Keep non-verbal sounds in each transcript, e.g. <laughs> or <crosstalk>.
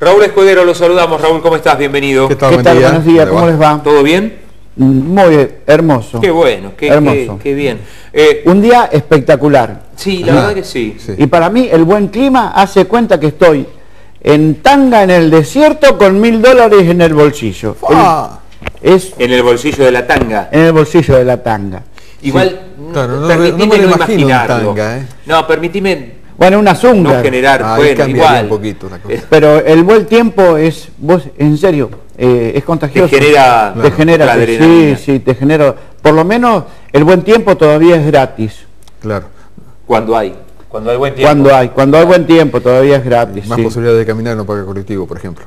Raúl Escudero, lo saludamos. Raúl, ¿cómo estás? Bienvenido. ¿Qué tal? Buenos días, ¿cómo les va? ¿Todo bien? Muy hermoso. Qué bueno, qué, hermoso. qué, bien. Eh, Un día espectacular. Sí, la verdad que sí. Y para mí el buen clima hace cuenta que estoy en tanga en el desierto con mil dólares en el bolsillo. es en el bolsillo de la tanga. En el bolsillo de la tanga. Igual, claro, no, permitime no, imaginarlo. ¿eh? No, permitime bueno, una zunga. No generar, ah, bueno, igual. un poquito la cosa. Pero el buen tiempo es, vos, en serio, eh, es contagioso. Te genera, te genera, sí, sí, te genera. Por lo menos el buen tiempo todavía es gratis. Claro. Cuando hay. Cuando hay buen tiempo. Cuando hay, cuando hay buen tiempo todavía es gratis. Más posibilidad de caminar no paga colectivo, por ejemplo.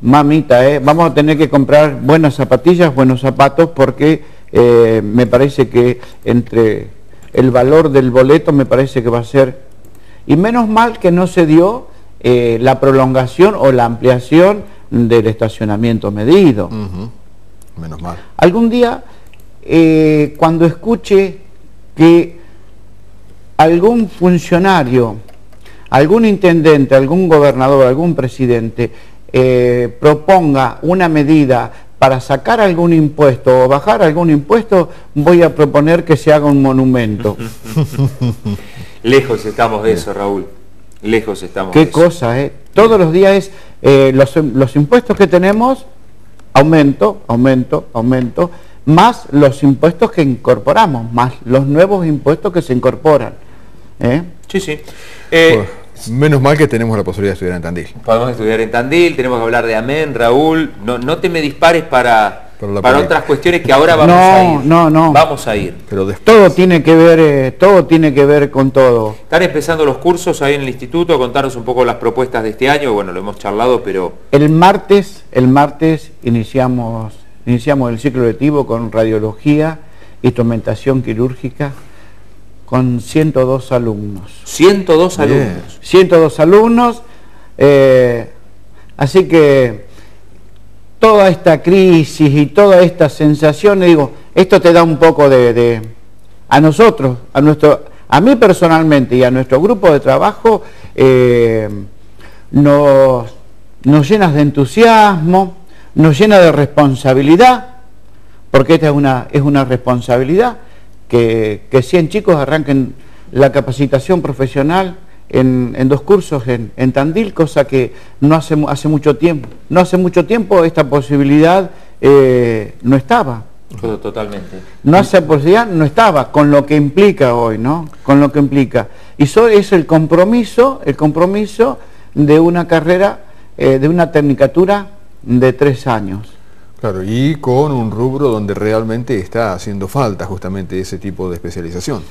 Mamita, ¿eh? vamos a tener que comprar buenas zapatillas, buenos zapatos, porque eh, me parece que entre el valor del boleto me parece que va a ser y menos mal que no se dio eh, la prolongación o la ampliación del estacionamiento medido. Menos mal. Algún día, eh, cuando escuche que algún funcionario, algún intendente, algún gobernador, algún presidente eh, proponga una medida para sacar algún impuesto o bajar algún impuesto, voy a proponer que se haga un monumento. <laughs> Lejos estamos de eso, Raúl. Lejos estamos Qué cosa, ¿eh? Todos los días es, eh, los, impuestos que tenemos, aumento, aumento, aumento, más los impuestos que incorporamos, más los nuevos impuestos que se incorporan. ¿eh? Sí, sí. Eh, menos mal que tenemos la posibilidad de estudiar en Tandil. Podemos estudiar en Tandil, tenemos que hablar de Amén, Raúl. No, no te me dispares para para otras cuestiones que ahora vamos a ir. No, no, Vamos a ir. Pero todo tiene que ver, eh, todo tiene que ver con todo. Están empezando los cursos ahí en el instituto, contarnos un poco las propuestas de este año, bueno, lo hemos charlado, pero... El martes, el martes iniciamos, iniciamos el ciclo lectivo con radiología, instrumentación quirúrgica, con 102 alumnos. 102 alumnos. 102 alumnos, eh, así que toda esta crisis y toda esta sensación, digo, esto te da un poco de, a nosotros, a nuestro, a mí personalmente y a nuestro grupo de trabajo, eh, nos, nos llenas de entusiasmo, nos llena de responsabilidad, porque esta es una, es una responsabilidad, que, que 100 chicos arranquen la capacitación profesional en, dos cursos en, Tandil, cosa que no hace, hace mucho tiempo. No hace mucho tiempo esta posibilidad eh, no estaba. Totalmente. No hace posibilidad, no estaba, con lo que implica hoy, ¿no? Con lo que implica. Y eso es el compromiso, el compromiso de una carrera, eh, de una tecnicatura de tres años. Claro, y con un rubro donde realmente está haciendo falta justamente ese tipo de especialización.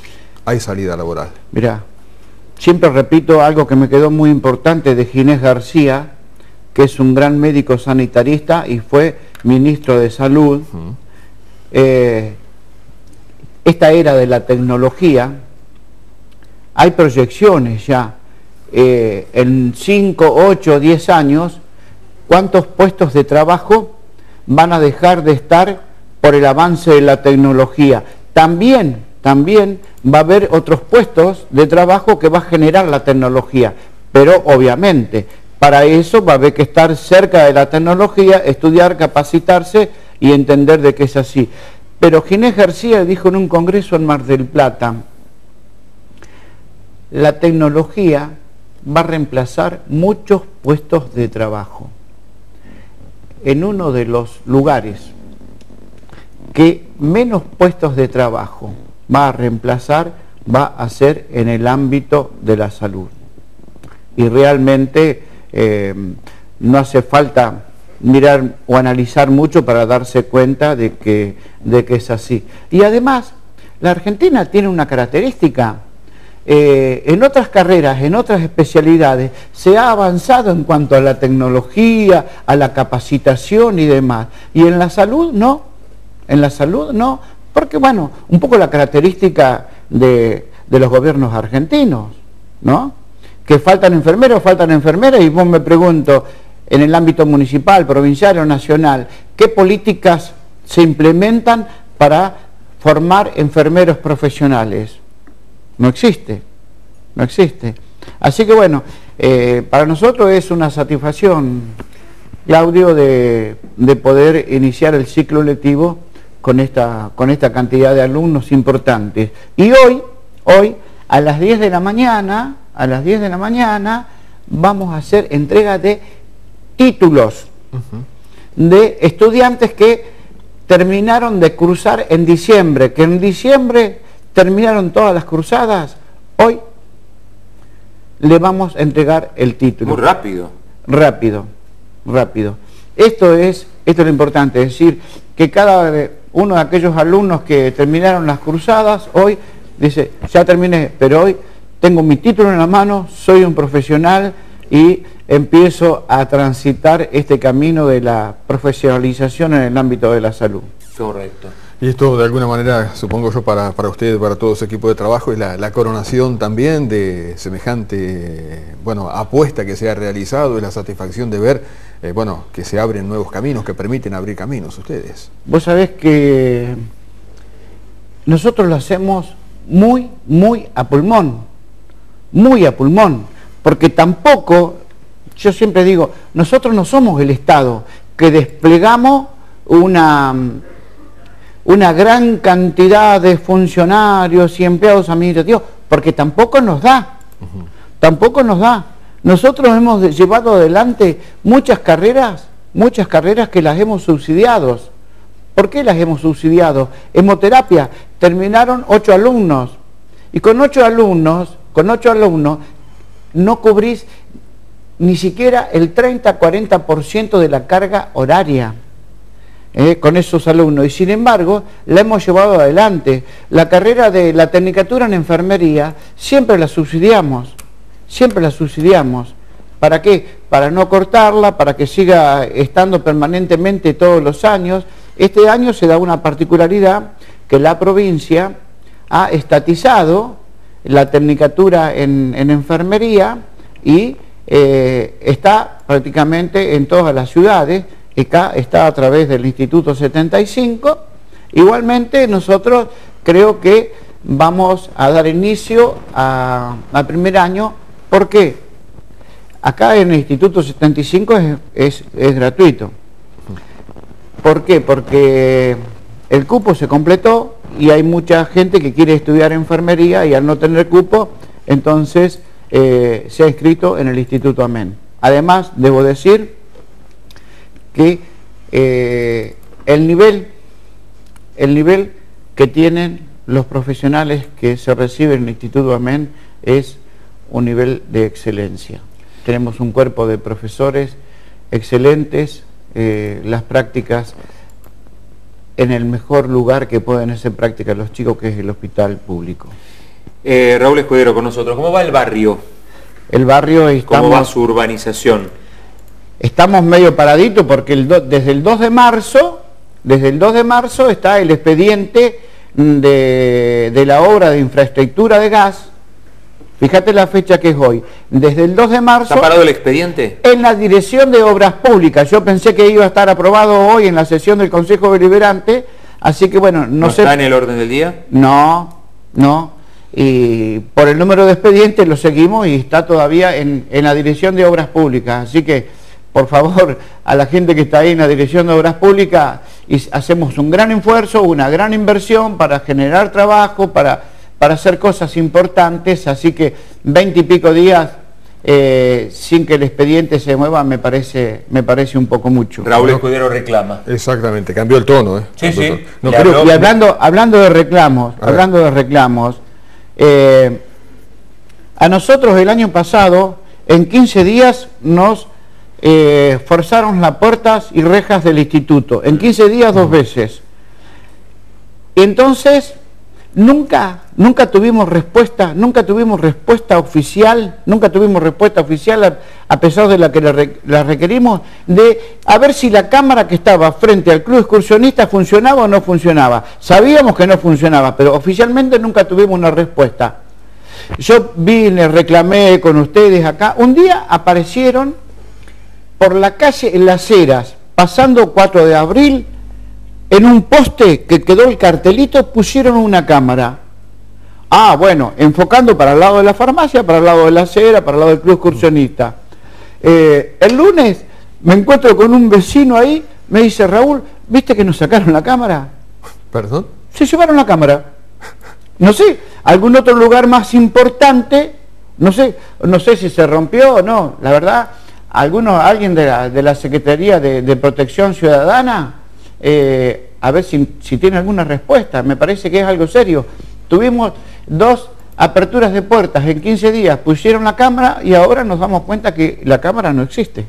Hay salida laboral. Mira, Siempre repito algo que me quedó muy importante de Ginés García, que es un gran médico sanitarista y fue ministro de Salud. Eh, esta era de la tecnología, hay proyecciones ya eh, en 5, 8, 10 años, cuántos puestos de trabajo van a dejar de estar por el avance de la tecnología. También también va a haber otros puestos de trabajo que va a generar la tecnología, pero obviamente para eso va a haber que estar cerca de la tecnología, estudiar, capacitarse y entender de qué es así. Pero Ginés García dijo en un congreso en Mar del Plata, la tecnología va a reemplazar muchos puestos de trabajo. En uno de los lugares que menos puestos de trabajo va a reemplazar, va a ser en el ámbito de la salud. Y realmente eh, no hace falta mirar o analizar mucho para darse cuenta de que, de que es así. Y además, la Argentina tiene una característica. Eh, en otras carreras, en otras especialidades, se ha avanzado en cuanto a la tecnología, a la capacitación y demás. Y en la salud no. En la salud no. Porque, bueno, un poco la característica de, los gobiernos argentinos, ¿no? Que faltan enfermeros, faltan enfermeras, y vos me pregunto, en el ámbito municipal, provincial o nacional, ¿qué políticas se implementan para formar enfermeros profesionales? No existe, no existe. Así que bueno, eh, para nosotros es una satisfacción, Claudio, de, de, poder iniciar el ciclo lectivo con esta, con esta cantidad de alumnos importantes. Y hoy, hoy, a las 10 de la mañana, a las 10 de la mañana, vamos a hacer entrega de títulos de estudiantes que terminaron de cruzar en diciembre, que en diciembre terminaron todas las cruzadas, hoy le vamos a entregar el título. Muy rápido. Rápido, rápido. Esto es, esto es lo importante, es decir, que cada uno de aquellos alumnos que terminaron las cruzadas, hoy dice, ya terminé, pero hoy tengo mi título en la mano, soy un profesional y empiezo a transitar este camino de la profesionalización en el ámbito de la salud. Correcto. Y esto de alguna manera, supongo yo, para, para usted, para todo su equipo de trabajo, es la, coronación también de semejante bueno, apuesta que se ha realizado y la satisfacción de ver eh, bueno, que se abren nuevos caminos, que permiten abrir caminos ustedes. Vos sabés que nosotros lo hacemos muy, muy a pulmón, muy a pulmón, porque tampoco, yo siempre digo, nosotros no somos el Estado que desplegamos una una gran cantidad de funcionarios y empleados administrativos, porque tampoco nos da, tampoco nos da. Nosotros hemos llevado adelante muchas carreras, muchas carreras que las hemos subsidiado. ¿Por qué las hemos subsidiado? Hemoterapia, terminaron ocho alumnos, y con ocho alumnos, con ocho alumnos, no cubrís ni siquiera el 30-40% de la carga horaria. Eh, con esos alumnos y sin embargo la hemos llevado adelante. La carrera de la tecnicatura en enfermería siempre la subsidiamos, siempre la subsidiamos. ¿Para qué? Para no cortarla, para que siga estando permanentemente todos los años. Este año se da una particularidad que la provincia ha estatizado la tecnicatura en, enfermería y eh, está prácticamente en todas las ciudades acá está a través del Instituto 75. Igualmente nosotros creo que vamos a dar inicio al primer año. ¿Por qué? Acá en el Instituto 75 es, es gratuito. ¿Por qué? Porque el cupo se completó y hay mucha gente que quiere estudiar enfermería y al no tener cupo, entonces eh, se ha inscrito en el Instituto Amén. Además, debo decir que eh, el, nivel, el nivel que tienen los profesionales que se reciben en el Instituto Amén es un nivel de excelencia. Tenemos un cuerpo de profesores excelentes, eh, las prácticas en el mejor lugar que pueden hacer prácticas los chicos, que es el hospital público. Eh, Raúl Escudero con nosotros, ¿cómo va el barrio? El barrio estamos... ¿Cómo va su urbanización? Estamos medio paraditos porque desde el 2 de marzo, desde el 2 de marzo está el expediente de, la obra de infraestructura de gas. Fíjate la fecha que es hoy. Desde el 2 de marzo... ¿Está parado el expediente? En la Dirección de Obras Públicas. Yo pensé que iba a estar aprobado hoy en la sesión del Consejo Deliberante, así que bueno, no, sé... ¿Está en el orden del día? No, no. Y por el número de expedientes lo seguimos y está todavía en, en la Dirección de Obras Públicas. Así que por favor, a la gente que está ahí en la Dirección de Obras Públicas, y hacemos un gran esfuerzo, una gran inversión para generar trabajo, para, para hacer cosas importantes, así que veinte y pico días eh, sin que el expediente se mueva me parece, me parece un poco mucho. Raúl Escudero reclama. Exactamente, cambió el tono. ¿eh? Sí, sí. y hablando, hablando de reclamos, hablando de reclamos, eh, a nosotros el año pasado, en 15 días, nos eh, forzaron las puertas y rejas del instituto, en 15 días dos veces. Entonces, nunca, nunca tuvimos respuesta, nunca tuvimos respuesta oficial, nunca tuvimos respuesta oficial a, pesar de la que la, requerimos, de a ver si la cámara que estaba frente al club excursionista funcionaba o no funcionaba. Sabíamos que no funcionaba, pero oficialmente nunca tuvimos una respuesta. Yo vine, reclamé con ustedes acá, un día aparecieron por la calle en Las Heras, pasando 4 de abril, en un poste que quedó el cartelito, pusieron una cámara. Ah, bueno, enfocando para el lado de la farmacia, para el lado de la acera, para el lado del club excursionista. Eh, el lunes me encuentro con un vecino ahí, me dice, Raúl, ¿viste que nos sacaron la cámara? ¿Perdón? Se llevaron la cámara. No sé, algún otro lugar más importante, no sé, no sé si se rompió o no, la verdad, alguno, alguien de la, Secretaría de, Protección Ciudadana, eh, a ver si, si tiene alguna respuesta, me parece que es algo serio. Tuvimos dos aperturas de puertas en 15 días, pusieron la cámara y ahora nos damos cuenta que la cámara no existe.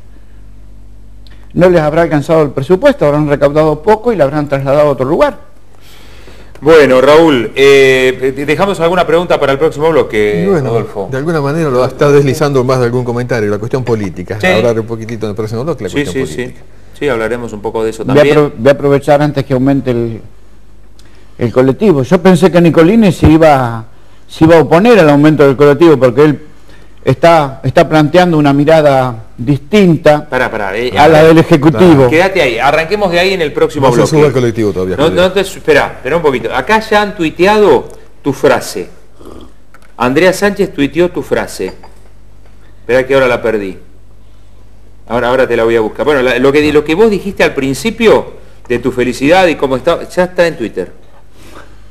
No les habrá alcanzado el presupuesto, habrán recaudado poco y la habrán trasladado a otro lugar. Bueno, Raúl, eh, dejamos alguna pregunta para el próximo bloque, De alguna manera lo está deslizando más de algún comentario, la cuestión política. Hablar un poquitito en el próximo bloque la cuestión política. Sí. sí, hablaremos un poco de eso también. Voy a, aprovechar antes que aumente el, el colectivo. Yo pensé que Nicolini se iba, se iba a oponer al aumento del colectivo porque él está, está planteando una mirada distinta eh, a la del Ejecutivo. Quédate ahí, arranquemos de ahí en el próximo no bloque. el colectivo todavía. No, te, espera, espera un poquito. Acá ya han tuiteado tu frase. Andrea Sánchez tuiteó tu frase. Espera que ahora la perdí. Ahora, ahora te la voy a buscar. Bueno, lo, que, lo que vos dijiste al principio de tu felicidad y cómo está, ya está en Twitter.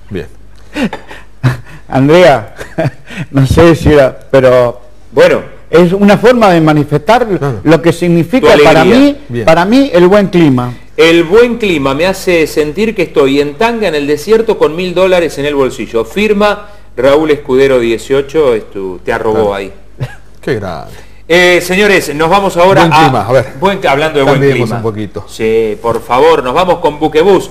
Bien. <laughs> Andrea, <laughs> no sé si era, pero bueno, es una forma de manifestar lo que significa para mí, para mí el buen clima. El buen clima me hace sentir que estoy en tanga en el desierto con mil dólares en el bolsillo. Firma Raúl Escudero 18, te arrobó ahí. <laughs> Qué grande. Eh, señores, nos vamos ahora buen clima, a, ver. hablando de buen clima. un poquito. Sí, por favor, nos vamos con Buquebus.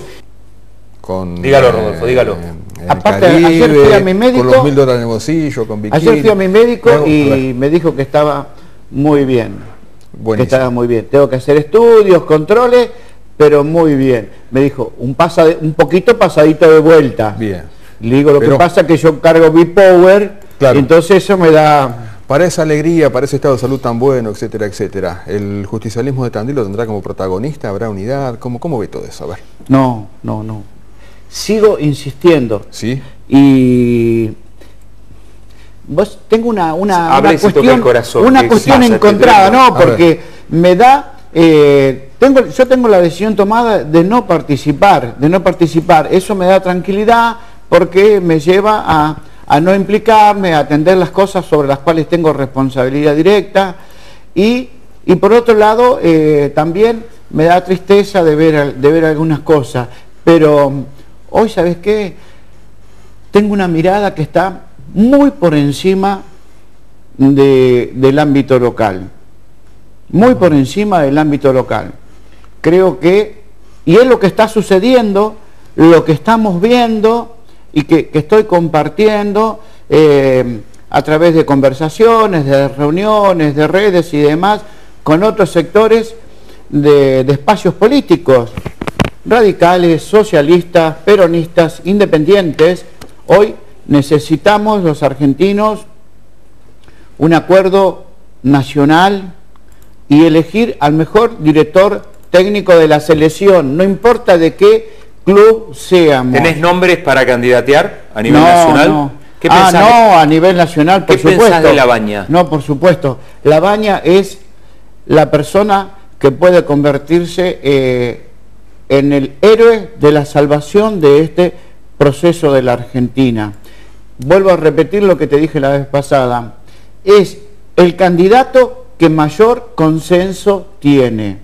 Con, dígalo, Rodolfo, dígalo. Aparte, ayer fui a mi médico. Con los mil dólares en el bolsillo, con bikini. Ayer fui a mi médico y me dijo que estaba muy bien. Que estaba muy bien. Tengo que hacer estudios, controles, pero muy bien. Me dijo, un, pasa un poquito pasadito de vuelta. Bien. Le digo, lo que pasa es que yo cargo B-Power, claro. entonces eso me da... Para esa alegría, para ese estado de salud tan bueno, etcétera, etcétera, ¿el justicialismo de Tandil lo tendrá como protagonista? ¿Habrá unidad? ¿Cómo, cómo ve todo eso? A ver. No, no, no sigo insistiendo. Sí. Y vos tengo una, una, cuestión, una cuestión encontrada, ¿no? Porque me da eh, tengo, yo tengo la decisión tomada de no participar, de no participar. Eso me da tranquilidad porque me lleva a, a no implicarme, a atender las cosas sobre las cuales tengo responsabilidad directa. Y, y por otro lado, eh, también me da tristeza de ver, de ver algunas cosas. Pero Hoy, ¿sabes qué? Tengo una mirada que está muy por encima del ámbito local. Muy por encima del ámbito local. Creo que, y es lo que está sucediendo, lo que estamos viendo y que, estoy compartiendo eh, a través de conversaciones, de reuniones, de redes y demás, con otros sectores de espacios políticos radicales, socialistas, peronistas, independientes, hoy necesitamos los argentinos un acuerdo nacional y elegir al mejor director técnico de la selección, no importa de qué club seamos. ¿Tenés nombres para candidatear a nivel nacional? No. ¿Qué ah, no, a nivel nacional, por ¿Qué supuesto. de la baña? No, por supuesto. La baña es la persona que puede convertirse eh, en el héroe de la salvación de este proceso de la Argentina. Vuelvo a repetir lo que te dije la vez pasada. Es el candidato que mayor consenso tiene.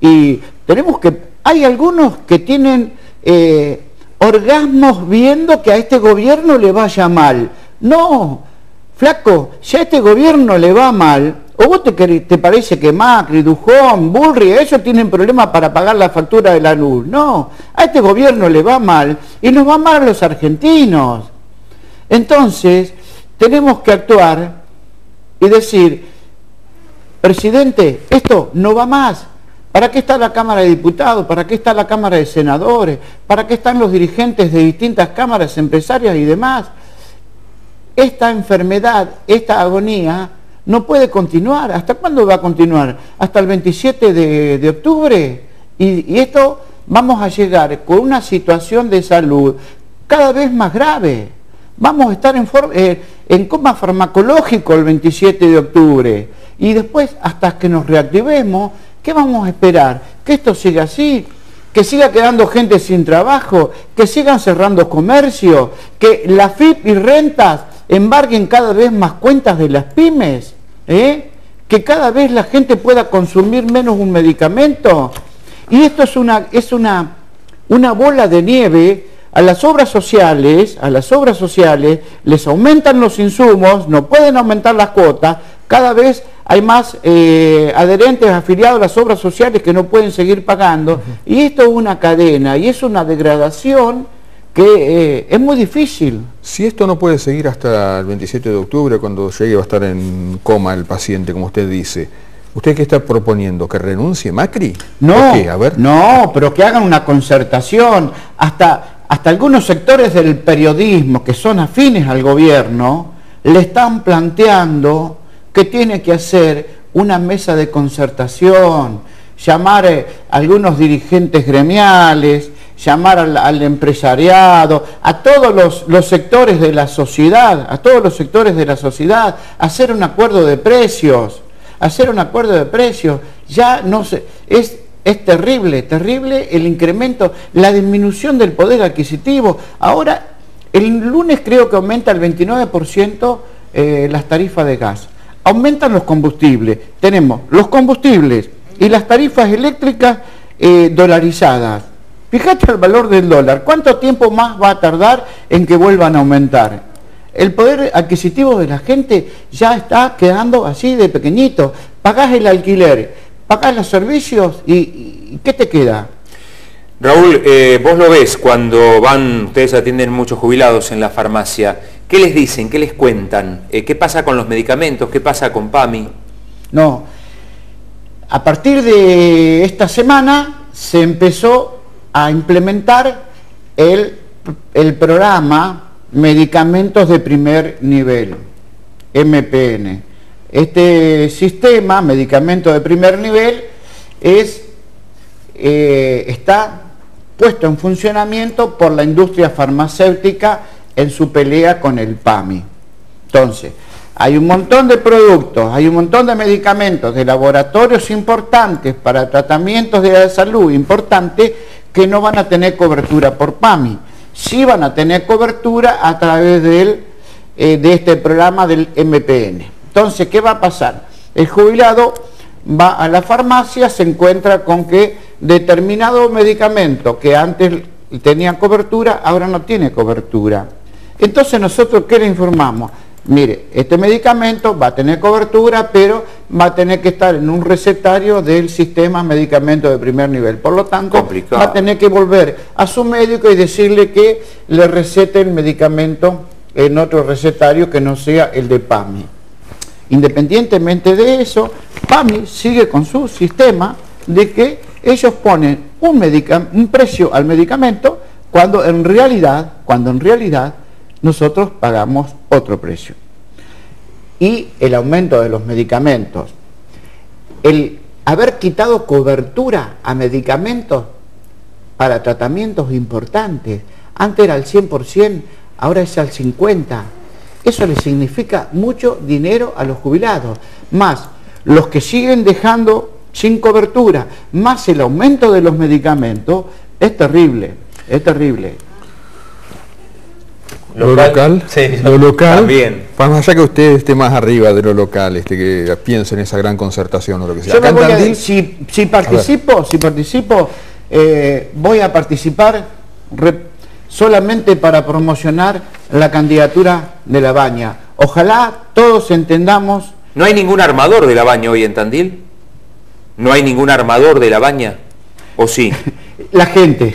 Y tenemos que, hay algunos que tienen eh, orgasmos viendo que a este gobierno le vaya mal. No, flaco, si a este gobierno le va mal, ¿O vos te, parece que Macri, Dujón, Burri, ellos tienen problemas para pagar la factura de la luz? No, a este gobierno le va mal y nos va mal a los argentinos. Entonces, tenemos que actuar y decir, presidente, esto no va más. ¿Para qué está la Cámara de Diputados? ¿Para qué está la Cámara de Senadores? ¿Para qué están los dirigentes de distintas cámaras empresarias y demás? Esta enfermedad, esta agonía, no puede continuar. ¿Hasta cuándo va a continuar? Hasta el 27 de, octubre. Y, esto vamos a llegar con una situación de salud cada vez más grave. Vamos a estar en, eh, en coma farmacológico el 27 de octubre. Y después, hasta que nos reactivemos, ¿qué vamos a esperar? ¿Que esto siga así? ¿Que siga quedando gente sin trabajo? ¿Que sigan cerrando comercio? ¿Que la FIP y rentas embarguen cada vez más cuentas de las pymes? ¿Eh? ¿Que cada vez la gente pueda consumir menos un medicamento? Y esto es una, es una, una bola de nieve a las obras sociales, a las obras sociales les aumentan los insumos, no pueden aumentar las cuotas, cada vez hay más eh, adherentes afiliados a las obras sociales que no pueden seguir pagando, y esto es una cadena, y es una degradación que eh, es muy difícil. Si esto no puede seguir hasta el 27 de octubre, cuando llegue va a estar en coma el paciente, como usted dice, ¿Usted qué está proponiendo? ¿Que renuncie Macri? No, A ver. no, pero que hagan una concertación. Hasta, hasta algunos sectores del periodismo que son afines al gobierno le están planteando que tiene que hacer una mesa de concertación, llamar a eh, algunos dirigentes gremiales, llamar al, empresariado, a todos los, sectores de la sociedad, a todos los sectores de la sociedad, hacer un acuerdo de precios hacer un acuerdo de precios, ya no se, es, es terrible, terrible el incremento, la disminución del poder adquisitivo. Ahora, el lunes creo que aumenta el 29% eh, las tarifas de gas. Aumentan los combustibles. Tenemos los combustibles y las tarifas eléctricas eh, dolarizadas. Fíjate el valor del dólar. ¿Cuánto tiempo más va a tardar en que vuelvan a aumentar? El poder adquisitivo de la gente ya está quedando así de pequeñito. Pagás el alquiler, pagás los servicios y, ¿qué te queda? Raúl, eh, vos lo ves cuando van, ustedes atienden muchos jubilados en la farmacia. ¿Qué les dicen? ¿Qué les cuentan? Eh, ¿Qué pasa con los medicamentos? ¿Qué pasa con PAMI? No, a partir de esta semana se empezó a implementar el, el programa medicamentos de primer nivel, MPN. Este sistema, medicamento de primer nivel, es, eh, está puesto en funcionamiento por la industria farmacéutica en su pelea con el PAMI. Entonces, hay un montón de productos, hay un montón de medicamentos de laboratorios importantes para tratamientos de salud importantes que no van a tener cobertura por PAMI sí van a tener cobertura a través de, eh, de este programa del MPN. Entonces, ¿qué va a pasar? El jubilado va a la farmacia, se encuentra con que determinado medicamento que antes tenía cobertura, ahora no tiene cobertura. Entonces nosotros, ¿qué le informamos? Mire, este medicamento va a tener cobertura, pero va a tener que estar en un recetario del sistema medicamento de primer nivel. Por lo tanto, va a tener que volver a su médico y decirle que le recete el medicamento en otro recetario que no sea el de PAMI. Independientemente de eso, PAMI sigue con su sistema de que ellos ponen un, un precio al medicamento cuando en realidad, cuando en realidad nosotros pagamos otro precio. Y el aumento de los medicamentos. El haber quitado cobertura a medicamentos para tratamientos importantes. Antes era al 100%, ahora es al 50%. Eso le significa mucho dinero a los jubilados. Más los que siguen dejando sin cobertura, más el aumento de los medicamentos, es terrible, es terrible. Lo local, lo local, también. Más allá que usted esté más arriba de lo local, este, que piense en esa gran concertación o lo que sea. si, participo, si participo, eh, voy a participar solamente para promocionar la candidatura de la baña. Ojalá todos entendamos. ¿No hay ningún armador de la baña hoy en Tandil? ¿No hay ningún armador de la baña? ¿O sí? <laughs> la gente.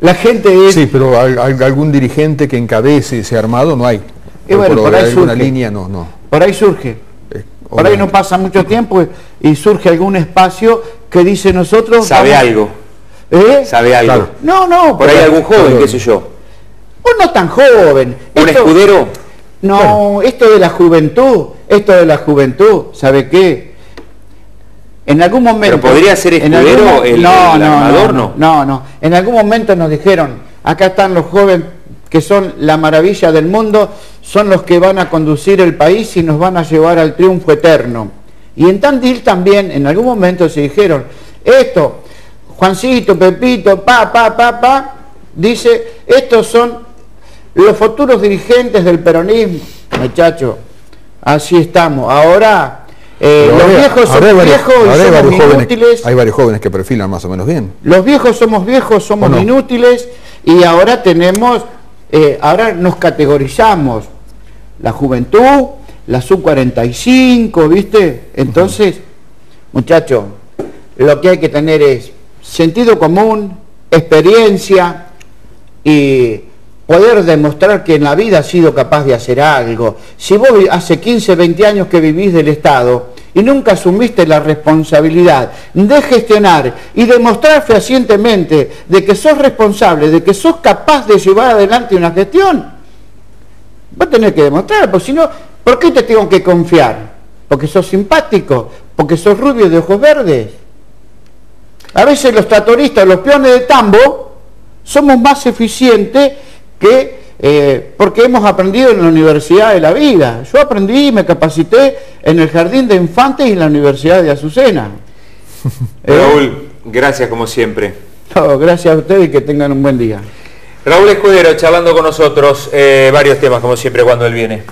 La gente es... Sí, pero algún dirigente que encabece ese armado no hay. Y bueno, por, ahí surge. línea no, no. Por ahí surge. Eh, por ahí no pasa mucho tiempo y surge algún espacio que dice nosotros... ¿Sabe algo? ¿Eh? ¿Sabe algo? No, no. Por ahí algún joven, qué sé yo. no tan joven. ¿Un escudero? No, esto de la juventud, esto de la juventud, ¿sabe qué? En algún momento... ¿Pero podría ser escudero el, no, no, armador, no, no? No, En algún momento nos dijeron, acá están los jóvenes que son la maravilla del mundo, son los que van a conducir el país y nos van a llevar al triunfo eterno. Y en Tandil también en algún momento se dijeron, esto, Juancito, Pepito, pa, pa, pa, pa, dice, estos son los futuros dirigentes del peronismo. Muchachos, así estamos. Ahora eh, los viejos somos viejos y somos inútiles. hay varios jóvenes que perfilan más o menos bien. Los viejos somos viejos, somos inútiles y ahora tenemos, eh, ahora nos categorizamos. La juventud, la sub-45, ¿viste? Entonces, muchachos, lo que hay que tener es sentido común, experiencia y poder demostrar que en la vida has sido capaz de hacer algo. Si vos hace 15, 20 años que vivís del Estado y nunca asumiste la responsabilidad de gestionar y demostrar fehacientemente de que sos responsable, de que sos capaz de llevar adelante una gestión, vos tenés que demostrar, porque si no, ¿por qué te tengo que confiar? Porque sos simpático, porque sos rubio de ojos verdes. A veces los tratoristas, los peones de tambo, somos más eficientes que eh, porque hemos aprendido en la Universidad de la Vida. Yo aprendí y me capacité en el Jardín de Infantes y en la Universidad de Azucena. <laughs> Raúl, gracias como siempre. gracias a ustedes y que tengan un buen día. Raúl Escudero charlando con nosotros eh, varios temas como siempre cuando él viene.